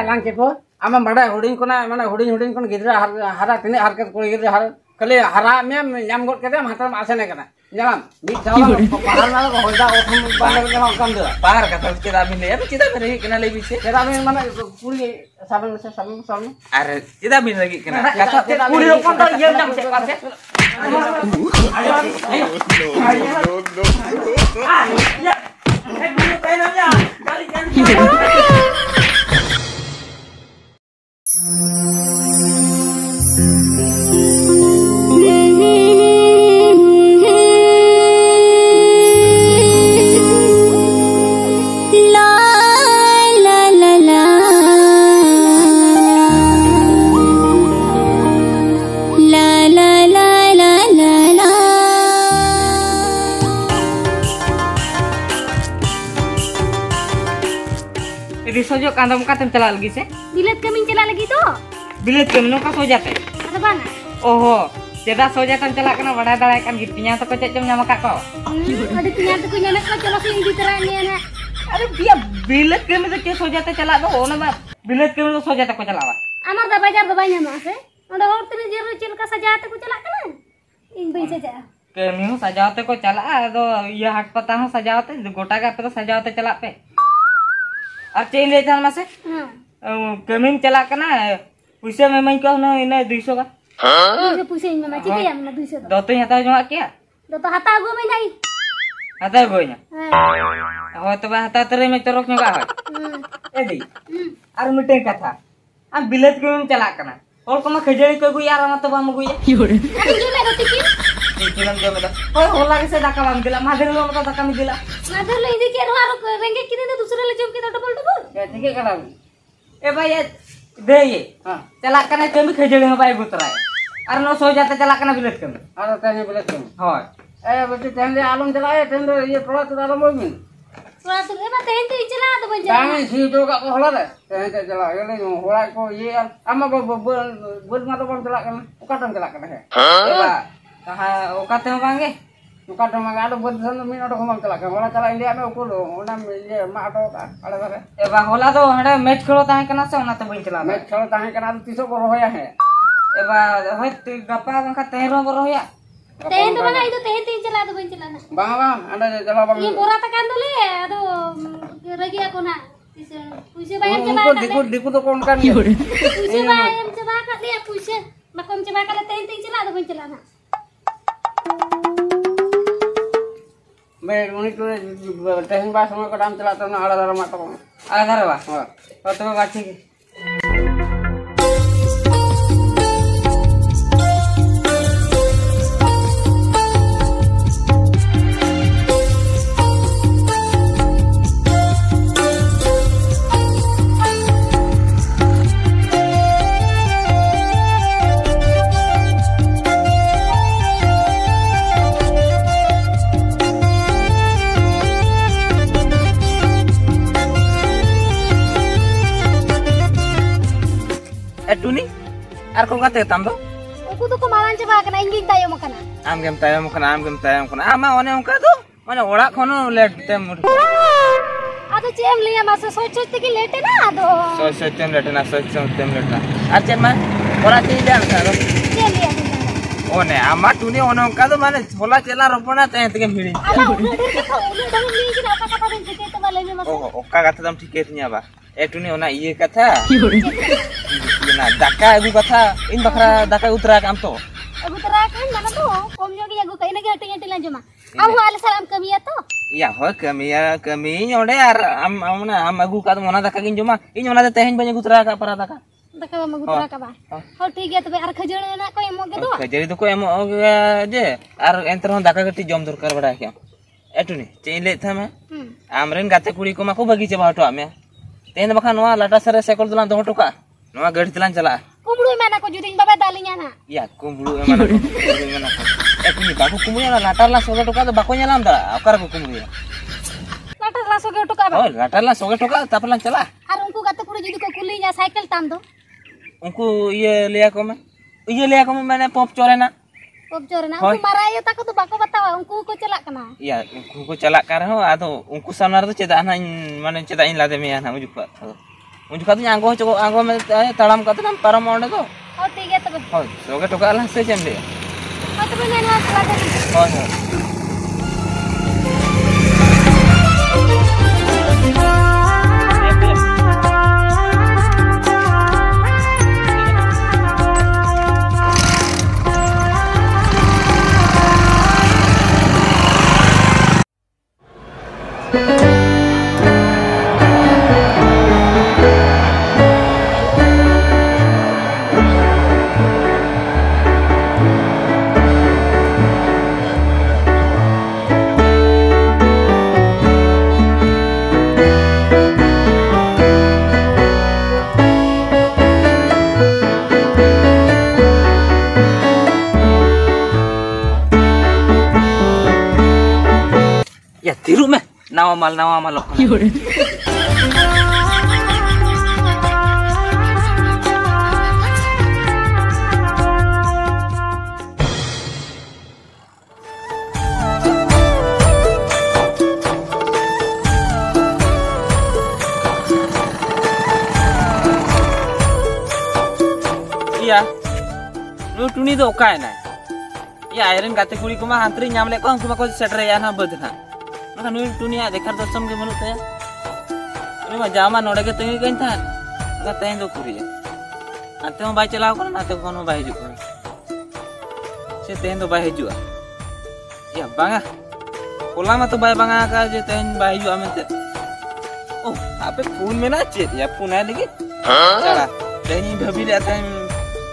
ᱟᱞᱟᱝ ᱠᱮᱠᱚ ᱟᱢ ᱵᱟᱰᱟᱭ ᱦᱩᱰᱤᱧ ᱠᱷᱚᱱᱟᱜ ᱢᱟᱱᱮ ᱦᱩᱰᱤᱧ ᱦᱩᱰᱤᱧ ᱠᱷᱚᱱ ᱜᱤᱫᱽᱨᱟᱹ ᱦᱟᱨᱟ ᱛᱤᱱᱟᱹᱜ ᱦᱟᱨᱠᱮᱛ ᱠᱩᱲᱤ ᱜᱤᱫᱽᱨᱟᱹ ᱦᱟᱨᱟ ᱠᱷᱟᱹᱞᱤ ᱦᱟᱨᱟᱜ ᱢᱮᱭᱟ ᱧᱟᱢ ᱜᱚᱫ ᱠᱮᱫᱮᱭᱟᱢ ᱦᱟᱛᱟᱨᱮᱢ ᱟᱥᱮᱱᱮ ᱠᱟᱱᱟ ᱧᱟᱢ ᱢᱤᱫ ᱫᱷᱟᱣ ᱯᱟᱦᱟᱲ ᱨᱮ ᱦᱚᱡᱟ ᱚᱛᱷᱚᱢ ᱵᱟᱝ ᱧᱟᱢ ᱠᱟᱱ ᱫᱚ ᱯᱟᱦᱟᱲ ᱠᱟᱛᱷᱟ ᱪᱮᱫᱟᱜ ᱵᱤᱱ ᱞᱟᱹᱭᱟ ᱪᱮᱫᱟᱜ ᱵᱤᱱ ᱨᱟᱹᱜᱤᱜ ᱠᱟᱱᱟ ᱞᱟᱹᱭ ᱵᱤᱱ ᱥᱮ ᱪᱮᱫᱟᱜ ᱵᱤᱱ ᱢᱟᱱᱮ ᱠᱩᱲᱤ ᱥᱟᱵᱮᱱ ᱥᱮ ᱥᱟᱵᱮᱱ ᱥᱟᱵᱮᱱ ᱟᱨ ᱪᱮᱫᱟᱜ ᱵᱤᱱ ᱨᱟᱹᱜᱤᱜ ᱠᱟᱱᱟ ᱠᱟᱛᱷᱟ ᱠᱩᱲᱤ ᱦᱚᱯᱚᱱ ᱫᱚ ᱤᱭᱟᱹ ᱧᱟᱢ ᱪᱮᱫ ᱠᱟᱛᱮ sojok anda muka tem cela lagi sih. bilet kamin cela lagi tuh. bilet kami nuka sojak te ada mana oh jeda sojak kan gitu. cela kena hmm, ada dala ikan gipinya atau kocak cem nyama kakak ada kenyar tuh kenyar nak kocak lagi di diterangnya nak ada dia bilet kami tuh cek sojak te cela tuh oh nama bilet kami tuh sojak te kocak lawan amar dapat jar dapat nyama se eh. ada tuh ini jero kau hmm. saja te kocak lakan ini bisa jah kami saja te kocak lakan ah, tuh iya hak petang saja te gotak apa tuh saja te cela pe और चेन ले जान मासे हां कमिंग चला कना पैसे में मई कह इने 200 का हां पैसे में मई चिकै हम 200 दो तो हता जमा के दो तो हता गो में नहीं हता गो न हो तो हता तरे में तो, तो रोक न का हाँ। हम्म। है ए दी और मिटे कथा हम बिलेत कमिंग चला कना और कमा खजे कोई यार आना तो हम गो ये ইতিন গামেলা অই হল লাগিছে ঢাকা বান দিলা মাগের ললটা ঢাকা নি দিলা মাদর লই দি কি রারো রেঙ্গে কিদিনা দুসরা লজুম কি দবল দবল এ ঠিকি গলা এ ভাই এ দেই হ চালাক কানে জমি খজড়ি না ভাই বুতরাই আর ন সোয় যাতে চালাক কানে বিল্যাট কেন আর তা নি বিল্যাট কেন হয় এ বটি তেলে আলম চালায়া তেনর ইয়ে প্রোডাক্ট আলম হইব না তো আসলে না তেন তো ই চালা আদব জামি সি তো গক হলা রে তেন চা চালা গলে হলাই কো ই আর আমা গ বুল না তো বন চালাক না ওকা টং চালাক না হে ᱚᱠᱟᱛᱮ ᱦᱚᱸ ᱵᱟᱝᱜᱮ ᱱᱚᱝᱠᱟ ᱫᱚ ᱵᱟᱝ ᱟᱫᱚ ᱵᱟᱹᱫᱽ ᱫᱷᱟᱱ ᱫᱚ ᱢᱤᱫ ᱦᱚᱲ ᱦᱚᱸ ᱵᱟᱝ ᱪᱟᱞᱟᱜ ᱠᱟᱱᱟ ᱦᱚᱞᱟ ᱪᱟᱞᱟᱜ ᱞᱟᱹᱭᱟᱜ ᱢᱮ ᱩᱠᱩᱨ ᱚᱱᱟ ᱤᱭᱟᱹ ᱢᱟ ᱦᱚᱴᱚ ᱠᱟᱜᱼᱟ ᱟᱲᱮ ᱫᱷᱟᱨᱮ ᱮ ᱵᱟ ᱦᱚᱞᱟ ᱫᱚ ᱦᱟᱸᱰᱮ ᱢᱮᱪ ᱠᱷᱮᱞᱳ ᱛᱟᱦᱮᱸ ᱠᱟᱱᱟ ᱥᱮ ᱚᱱᱟᱛᱮ ᱵᱟᱹᱧ ᱪᱟᱞᱟᱣ ᱢᱮᱪ ᱠᱷᱮᱞᱳ ᱛᱟᱦᱮᱸ ᱠᱟᱱᱟ ᱟᱫᱚ ᱛᱤᱥᱚᱜ ᱵᱚ ᱨᱚᱦᱚᱭᱟ ᱦᱮᱸ ᱮ ᱵᱟ ᱦᱳᱭ ᱜᱟᱯᱟ ᱵᱟᱝᱠᱷᱟᱱ ᱛᱮᱦᱮᱧ ᱨᱮᱦᱚᱸ ᱵᱚ ᱨᱚᱦᱚᱭᱟ ᱛᱮᱦᱮᱧ ᱫᱚ ᱵᱟᱝᱟ ᱤᱧ ᱫᱚ ᱛᱮᱦᱮᱧ ᱛᱮᱧ ᱪᱟᱞᱟᱜᱼᱟ ᱟᱫᱚ ᱵᱟᱹᱧ ᱪᱟᱞᱟᱜᱼᱟ ᱵᱟᱝ ᱵᱟᱝ ᱟᱸᱰᱮ ᱪᱟᱞᱟᱣ ᱵᱟᱝ ᱤᱧ ᱵᱚᱨᱟ ᱛᱟᱠᱟᱱ ᱫᱚᱞᱮ ᱟᱫᱚ ᱨᱟᱹᱜᱤ ᱟᱠᱚ ᱱᱟᱜ ᱯᱩᱭᱥᱟᱹ ᱵᱟᱭ ᱮᱢ ᱪᱟᱵᱟ ᱟᱠᱟᱫ ᱫᱤᱠᱩ ᱫᱤᱠᱩ ᱫᱚᱠᱚ ᱚᱱᱠᱟᱱ ᱜᱮᱭᱟ ᱯᱩᱭᱥᱟᱹ ᱵᱟᱭ ᱮᱢ ᱪᱟᱵᱟ ᱟᱠᱟᱫ ᱞᱮᱭᱟ ᱯᱩᱭᱥᱟᱹ ᱵᱟᱠᱚ ᱮᱢ ᱪᱟᱵᱟ ᱟᱠᱟᱫ ᱞᱮ ᱛᱮᱦᱮᱧ ᱛᱮᱧ ᱪᱟᱞᱟᱜᱼᱟ ᱟᱫᱚ ᱵᱟᱹᱧ ᱪᱟᱞᱟᱜᱼᱟ ᱱᱟᱜ मैं उन्हीं तो टेहन बास में कटाम चलाता हूँ आड़ा धारा माता हूँ आड़ा धारा बास बात ठीक है কাতেতামদো উকুতোকো মালাঞ্জাবাকনা ইংগিং তাইমকনা আম겜 তাইমকনা আম겜 তাইমকনা আমা অনে ওংকাদো মানে ওড়াখনো লেট তে মুরি আদো চেম লিয়া মাসা সয় সয় তেকি লেটে না আদো সয় সয় তে মলেটে না সয় সয় তে মলেটে আর চেমা পোলা চি দাছা ওনে আ মাটু নে ওনা ওংকাদো মানে পোলা চেনা রম্পনা তে হেতেকি মিড়িন আদো ওক্কা কথা উলেডা মিইকি না ওকা কথা বাইন ঠিকই তোবা লৈমে মক ওক্কা কথাদম ঠিকই থিয়াবা এটুনি ওনা ইয়ে কথা আ ঢাকা এগু কথা ইন বখরা ঢাকা উতরা কাম তো এগু উতরা কাম মানে তো কম ন গই আগু কাইনা গই হটি হটি লাজমা আম হ আলে সালাম কমিয়া তো ইয়া হ কমিয়া কমই ওড়ে আর আম আমনা আম আগু কা দ মনা ঢাকা গিন জমা ইন ওনা তেহিন বনি আগু উতরা কা পাড়া ঢাকা ঢাকা ম আগু উতরা কাবা হ ঠিক গয়া তবাই আর খজরে না কো এমো গদো খজরি তো কো এমো গয়া জে আর এন্তরে ঢাকা গটি জম দরকার বড়া কি এটুনি চেলে থা মে আম রিন গাতে কুড়ি কোমা কো বগি চবাটো মে তেহিন বখা নয়া লাটা সরে সকল দলা দহটকা Noa gari telan chala. Kumru mana ko juding baba dalinya na. Iya kumbulu mana ko Eh kumru baku kumru na latar lah soga toka to bakunya lam da. Akar ko kumbulu? ya. Latar lah soga toka ba. Oh latar lah soga toka Tapi lan chala. Ar unku gata kuru jadi ko kulinya ya cycle tam do. Unku iya lea kau men? Iya lea kau men? mana pop chore na. Pop chore na. Unku mara iya takut tuh bakunya batawa unku kau chala kana. Iya unku ko chala kara ho ato unku sanar tuh cheta na mana cheta in lade me ya na ujuk उनका तो आंगो चो आंगो में तड़ाम का तो पारम अंडे तो ठीक है तब हाँ सोगे टोका से चंदे हाँ तो मैं नहीं हाँ हाँ আমার নাও আমার লক্ষ্য टुनी तो ना ये आयरन गाते कुड़ी को हाथ रही सेटर या ना बदना ᱵᱟᱠᱷᱟᱱ ᱱᱩᱭ ᱴᱩᱱᱤᱭᱟ ᱫᱮᱠᱷᱟᱨ ᱫᱚᱨᱥᱚᱱ ᱜᱮ ᱵᱟᱹᱱᱩᱜ ᱛᱟᱭᱟ ᱩᱱᱤ ᱢᱟ ᱡᱟᱢᱟ ᱱᱚᱰᱮ ᱜᱮ ᱛᱟᱺᱜᱤ ᱠᱟᱹᱧ ᱛᱟᱦᱮᱸᱫ ᱚᱱᱟ ᱛᱮᱦᱮᱧ ᱫᱚ ᱠᱩᱨᱤᱭᱟ ᱱᱟᱛᱮ ᱦᱚᱸ ᱵᱟᱭ ᱪᱟᱞᱟᱣ ᱠᱟᱱᱟ ᱱᱟᱛᱮ ᱠᱷᱚᱱ ᱦᱚᱸ ᱵᱟᱭ ᱦᱤᱡᱩᱜ ᱠᱟᱱᱟ ᱥᱮ ᱛᱮᱦᱮᱧ ᱫᱚ ᱵᱟᱭ ᱦᱤᱡᱩᱜᱼᱟ ᱭᱟ ᱵᱟᱝᱟ ᱦᱚᱞᱟ ᱢᱟᱛᱚ ᱵᱟᱭ ᱵᱟᱝᱟ ᱟᱠᱟᱫ ᱡᱮ ᱛᱮᱦᱮᱧ ᱵᱟᱭ ᱦᱤᱡᱩᱜᱼᱟ ᱢᱮᱱᱛᱮ ᱳ ᱟᱯᱮ ᱯᱷᱳᱱ ᱢᱮᱱᱟᱜᱼᱟ ᱪᱮᱫ ᱭᱟ ᱯᱷᱳᱱᱟᱭ ᱞᱟᱹᱜᱤᱫ ᱪᱟᱞᱟ ᱛᱮᱦᱮᱧ ᱵᱷᱟᱹᱵᱤ ᱞᱮᱫᱼᱟ ᱛᱮᱦᱮᱧ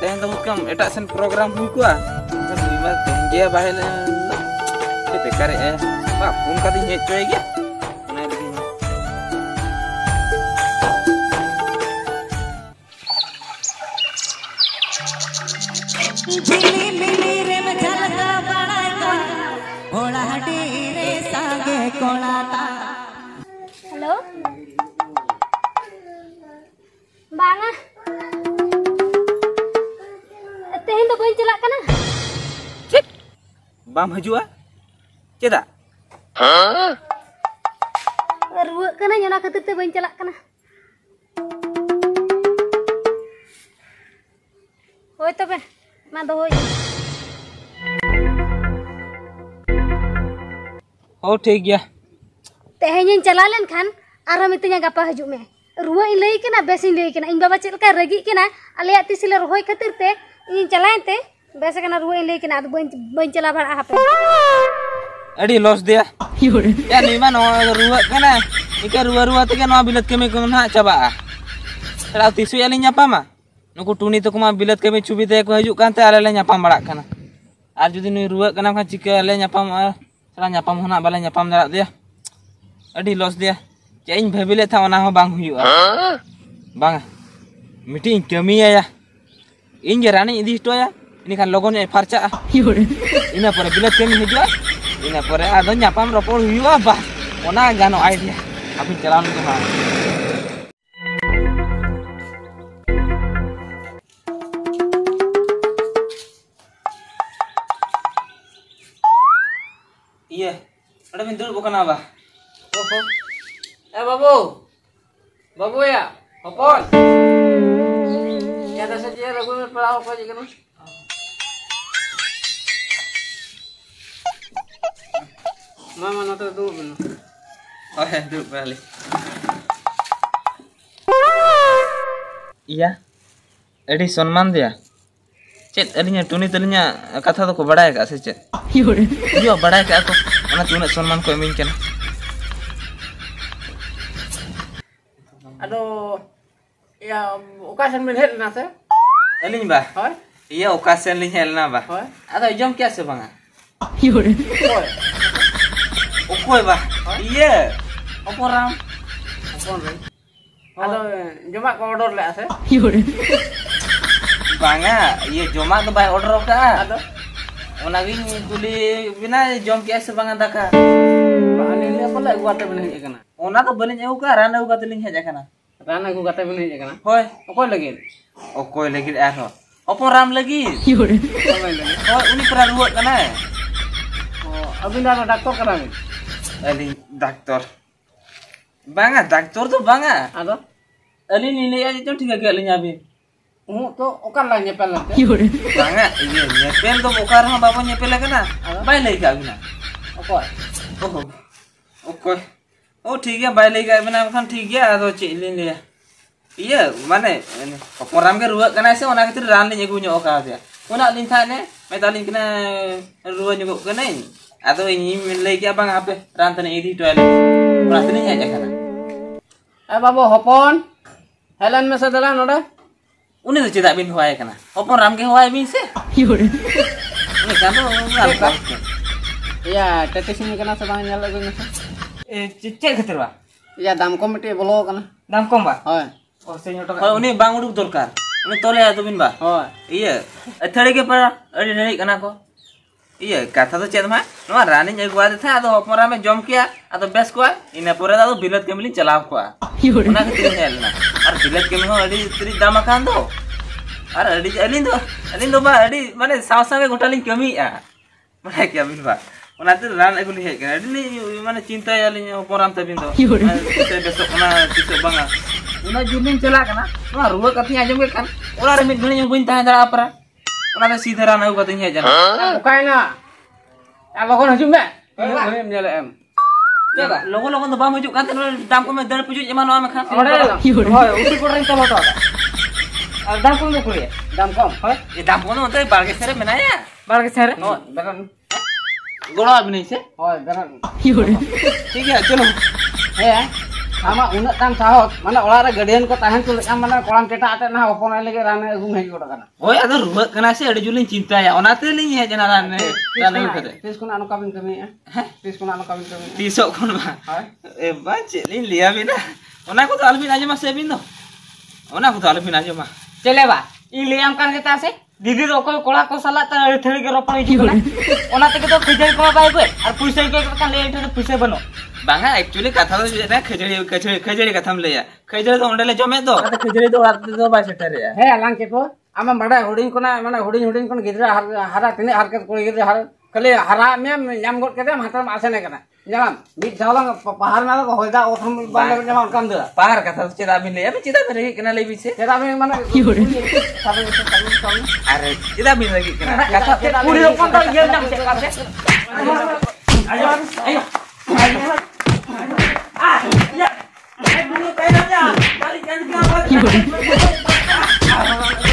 ᱛᱮᱦᱮᱧ ᱫᱚ ᱠᱟᱢ ᱮᱴᱟᱜ ᱥᱮᱱ ᱯᱨᱳᱜᱨᱟᱢ ᱦᱩᱭ ᱠᱚᱜᱼᱟ ᱛᱮᱦᱮᱧ ᱜᱮ ᱵᱟᱭ ᱦᱮᱡ ᱞᱮᱱ ᱵᱮᱠᱟᱨᱮᱜᱼᱟᱭ ᱵᱟ ᱯᱷᱳᱱ ᱠᱟᱛᱮᱧ ᱦᱮᱡ ᱦᱚᱪᱚᱭ ᱜᱮ ᱚᱱᱟ ᱞᱟᱹᱜᱤᱫ ঝিলি মিলি রে ঝলকা বাড়াইতা ওলা হাটি রে সাগে কোলাতা হ্যালো বাঙা তেহেন তো বইন চলাক কানা ঠিক বাম হাজুয়া চেদা Ruwet kena nyona ke tete bencelak kena. Hoi tope, mantu hoi. Oh, ya. teh ya. Tehnya yang celalan kan, arah itu yang gapa haju me. Ruwa in lagi kena besin lagi kena. In bawa celka ragi kena. Alia ti sila ruhoi ketir ini In celalan besa kena ruwa ini lagi kena. Aduh, bencelak apa? ಅಡಿ ಲೋಸ್ ದಿಯ ಯಾ ನೀವ ruwet kana ika ruwet ruwet tu kan, eh? kan, kan bilat kami kena coba ah. kalau tisu yang lain nyapa mah nuku tuni tu kuma bilat kami cubi teh aku hajuk kan teh ala nyapa marak kan, ar ini ruwet kana kan jika ala nyapa mah salah nyapa mah nak nyapa darat dia adi los dia ini bhabile tha ona ho bang huyu ah. bang ah. meeting kami ya ya ini jarani ini situ ya ini kan logonya parca, ini apa bilat kami hijau ina pore ado nyapam pol hiu apa iya, ona gano idea api jalan ke mah. iya ada pintu bukan apa oh, eh babu babu ya hopon ya atas aja lagu pelawak aja kan? Mama nato tuh. Oh ya tuh balik. Iya. Edi sonman dia. Cet, adinya tuni telinya eh, kata tuh kok iya, ya kasih cet. Yo Iya bara ya kasih. Karena tuh nih sonman kau mungkin. Aduh. Iya, ukasan melihat nase. Elin ba. Iya, ukasan lihat nase ba. Ada jam kiasa bang. Iya. Woi, Pak. Iya. Apa ram? Apa ram? Halo, jomak kau order lah sih. Yaudah. Bangga, iya jomak tuh banyak order ka. Ada. Ona gini tuli bina jom ki asa bangan daka. Pak ini apa lah gua teh benih kana. Ona oh, tuh benih eu ka rana gua teling haja kana. Rana gua kata benih kana. Hoi, okoy lagi. Okoy oh, lagi arho. Eh, apa ram lagi? Yaudah. Oh uni pernah ruwet kana. Oh, abin dah dokter kana. Alin doktor. Banga doktor tuh banga. Ada, Alin ini aja cuma tiga kali nyabi. Mu tuh ukar lah nyepel lah. Yuri. Iya, banga ini iya, nyepel tuh ukar sama bapak nyepel kan, ah. lagi na. Bayi lagi kau na. Oke. Oke. Oh tiga ya bayi lagi kau na, kan tiga ya atau cilin dia. Iya mana? Kok ram ke ruang kena sih orang itu ramnya gue nyokap ya. Kau nak lintah nih? Metalin kena ruwet juga kena ini atau ini memiliki apa ngabe rantene ini dua ini pelatihnya ya aja ya, kan eh babu hopon Helen masa telah noda ini tuh cerita bin huay kan hopon ramke huai bin sih yaudah ini kan tuh ramke iya tapi sini kena sedang nyala gue eh cecek ke lah iya dam komite bolo kan dam kom bah oh oh senyum oh ini bang udah dorkar ini toleh ya tuh bin bah oh iya eh, tadi ke para ada dari aku ये कथा तो चेदमा ना रानी अगुआ दे था तो हमरा में जम किया आ तो बेस कोआ इने पूरे दा तो बिलत के मिली चलाव कोआ ना के तीन हेल ना और बिलत के में अड़ी इतनी दम खान दो और अड़ी अली दो अली दो बा अड़ी माने साव साव के घोटाली कमी आ माने के अभी बा ओना तो रान अगुली है के अड़ी माने चिंता याली ने ऊपरम ते बिन दो ते बेस ओना किसो बंगा ओना जुलिन चला कना ना रुवा कथि आजम के कान ओला रे मिट घणी बुइन ता हंदरा परा ᱚᱱᱟ ᱫᱚ ᱥᱤᱫᱷᱟᱹ ᱨᱟᱱ ᱟᱹᱜᱩ ᱠᱟᱛᱮᱧ ᱦᱮᱡ ᱮᱱᱟ ᱚᱠᱟᱭᱱᱟ ᱞᱚᱜᱚᱱ ᱦᱤᱡᱩᱜ ᱢᱮ ᱤᱧ ᱧᱮᱞᱮᱫ ᱮᱢ ᱞᱚᱜᱚᱱ ᱞᱚᱜᱚᱱ ᱫᱚ ᱵᱟᱢ ᱦᱤᱡᱩᱜ ᱠᱟᱱ ᱛᱟᱦᱮᱱᱟ ᱫᱟᱢ ᱠᱚᱢᱮ ᱫᱟᱹᱲ ᱯᱩᱡᱩᱡ ᱮᱢᱟ ᱱᱚᱣᱟ ᱢᱮᱠᱷᱟᱱ ᱦᱳᱭ ᱩᱥᱩᱞ ᱠᱚᱨᱮᱧ ᱛᱚᱞ ᱦᱚᱴᱚ ᱟᱨ ᱫᱟᱢ ᱠᱚᱢ ᱫᱚ ᱠᱩᱲᱤ ᱫᱟᱢ ᱠᱚᱢ ᱦᱳᱭ ᱫᱟᱢ ᱠᱚᱢ ᱚᱱᱛᱮ ᱵᱟᱲᱜᱮ ᱥᱮᱨᱮ ᱢᱮᱱᱟᱭᱟ ᱵᱟᱲᱜᱮ ᱥᱮᱨᱮ ᱦᱳᱭ ᱫᱟᱨᱟᱱ गोड़ा अभिनय से और ठीक है चलो है sama unak kan sahot mana olahraga dia kok tahan tuh yang mana kolam kita ate nah opon lagi rane agung kota kana oh ya tuh ruwet kana sih ada julin cinta ya ona teh nih ya jana rane rane kota tis anu kawin kami ya tis kuna anu kawin kami ya. anu ya. tisok kun ba eh baca ini liya bina ona ko tuh alvin aja mas sebin tuh ona aku tuh aja mah ya, celewa ini yang kan kita sih দিদি তো কই কোলা কোসালা তা থালি গই রপানি যো ওনা তে কি তো খজড়ই কোবা বাই গে আর পয়সা ই কেত কান লেউতো পয়সা বনো ভাঙা অ্যাকচুয়ালি কথা নে খজড়ই খজড়ই খজড়ই কথাম ল্যায়া খজড়ই তো ওন্ডলে জমে দো আতে খজড়ই তো ওরা তে তো বাই সেটারে হে লাং কেপো আমা বড়া হুডিং কোনা মানে হুডিং হুডিং কোনা গিদরা হারা তিনে الحركه কই গিদরা খালি হারা ম্যাম নাম গড় কে দাম হাতাম আসে নে কান jangan di jalan pahar nada kok hoida otham bandar jangan kam dela pahar kata cita bin le abi cita bin kena le biche cita bin mana sabe sabe sabe are cita bin lagi kena kata puri lokon tar gem jam cek kate ayo ayo ayo ah ya dulu kayaknya balik kan ke apa